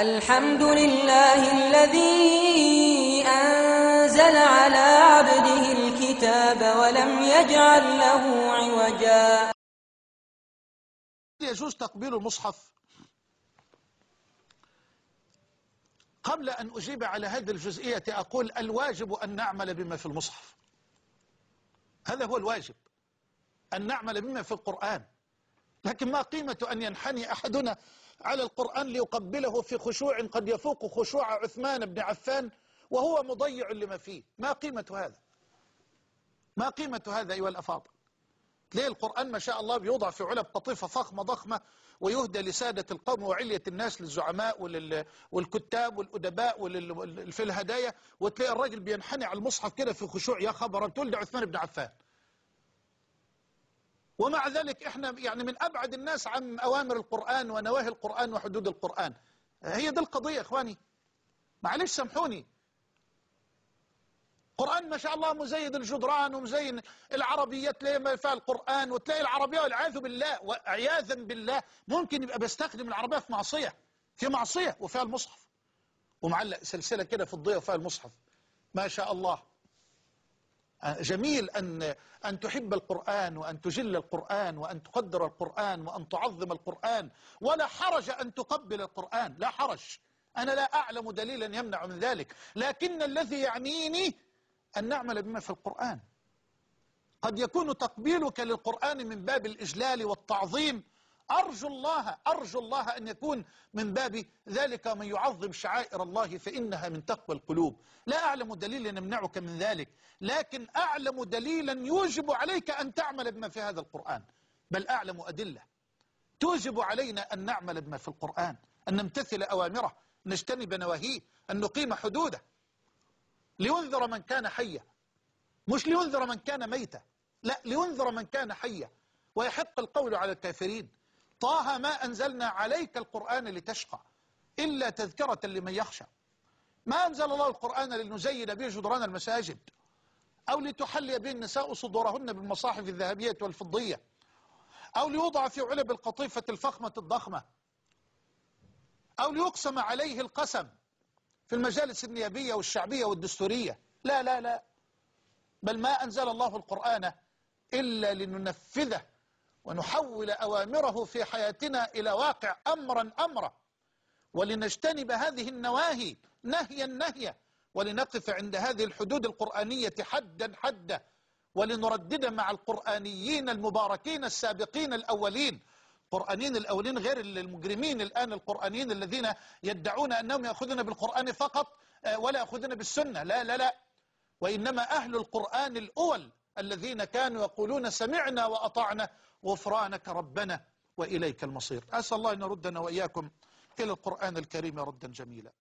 الحمد لله الذي أنزل على عبده الكتاب ولم يجعل له عوجا. يجوز تقبيل المصحف قبل أن أجيب على هذه الجزئية أقول الواجب أن نعمل بما في المصحف. هذا هو الواجب أن نعمل بما في القرآن. لكن ما قيمة أن ينحني أحدنا على القرآن ليقبله في خشوع قد يفوق خشوع عثمان بن عفان وهو مضيع لما فيه؟ ما قيمة هذا؟ ما قيمة هذا أيها الأفاضل؟ ليه القرآن ما شاء الله بيوضع في علب قطيفة فخمة ضخمة ويهدى لسادة القوم وعلية الناس للزعماء ولل... والكتاب والأدباء ولل... في الهدايا وتلاقي الراجل بينحني على المصحف كده في خشوع. يا خبر تقول ده عثمان بن عفان. ومع ذلك إحنا يعني من أبعد الناس عن أوامر القرآن ونواهي القرآن وحدود القرآن. هي دي القضية يا إخواني. معلش سامحوني. قرآن ما شاء الله مزيد الجدران ومزين العربيات تلاقي ما فيها القرآن وتلاقي العربية والعياذ بالله وعياذا بالله ممكن يبقى بيستخدم العربية في معصية في معصية وفيها المصحف. ومعلق سلسلة كده في الضية وفيها المصحف. ما شاء الله. جميل أن أن تحب القرآن وأن تجل القرآن وأن تقدر القرآن وأن تعظم القرآن. ولا حرج أن تقبل القرآن لا حرج. أنا لا أعلم دليلا يمنع من ذلك. لكن الذي يعنيني أن نعمل بما في القرآن. قد يكون تقبيلك للقرآن من باب الإجلال والتعظيم أرجو الله أرجو الله أن يكون من باب ذلك من يعظم شعائر الله فإنها من تقوى القلوب. لا أعلم دليلا يمنعك من ذلك لكن أعلم دليلا يوجب عليك أن تعمل بما في هذا القرآن. بل أعلم أدلة. توجب علينا أن نعمل بما في القرآن أن نمتثل أوامره نجتنب نواهيه أن نقيم حدوده. لينذر من كان حيا. مش لينذر من كان ميتا لا لينذر من كان حيا. ويحق القول على الكافرين. طه ما أنزلنا عليك القرآن لتشقى إلا تذكرة لمن يخشى. ما أنزل الله القرآن لنزين به جدران المساجد أو لتحلي به النساء صدورهن بالمصاحف الذهبية والفضية أو ليوضع في علب القطيفة الفخمة الضخمة أو ليقسم عليه القسم في المجالس النيابية والشعبية والدستورية. لا لا لا. بل ما أنزل الله القرآن إلا لننفذه ونحول أوامره في حياتنا إلى واقع أمرا أمرا. ولنجتنب هذه النواهي نهيا نهيا ولنقف عند هذه الحدود القرآنية حدا حدا ولنردد مع القرآنيين المباركين السابقين الأولين. القرآنيين الأولين غير المجرمين الآن القرآنيين الذين يدعون أنهم يأخذون بالقرآن فقط ولا يأخذون بالسنة. لا لا لا. وإنما أهل القرآن الأول الذين كانوا يقولون سمعنا وأطعنا غفرانك ربنا وإليك المصير. أسأل الله أن يردنا وإياكم إلى القرآن الكريم ردا جميلا.